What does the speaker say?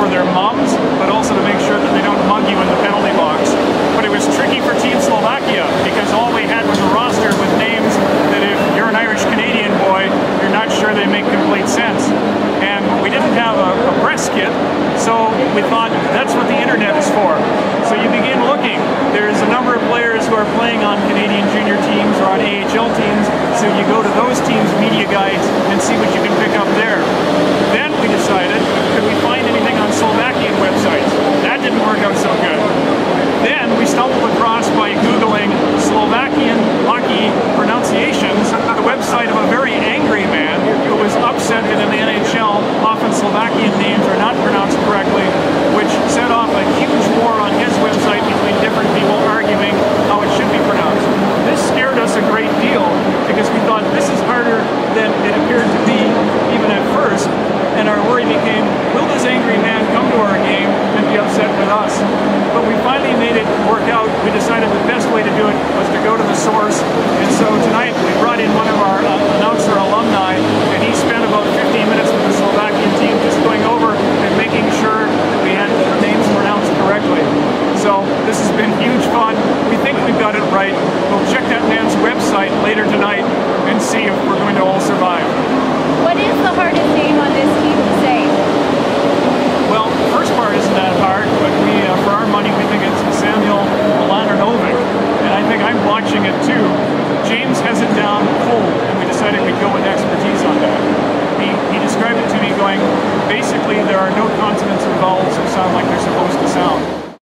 for their mums, but also to make sure that they don't mug you in the penalty box. But it was tricky for Team Slovakia because all we had was a roster with names that if you're an Irish Canadian boy, you're not sure they make complete sense. And we didn't have a, a press kit, so we thought that's what the internet is for. So you begin looking. There's a number of players who are playing on Canadian junior teams or on AHL teams, so you go to those teams' media guides and see what you can pick right. We'll check that man's website later tonight and see if we're going to all survive. What is the hardest name on this team to say? Well, the first part isn't that hard, but we, uh, for our money, we think it's Samuel Milanovic. And I think I'm watching it too. James has it down cold, and we decided we'd go with expertise on that. He, he described it to me going, basically there are no consonants or vowels that sound like they're supposed to sound.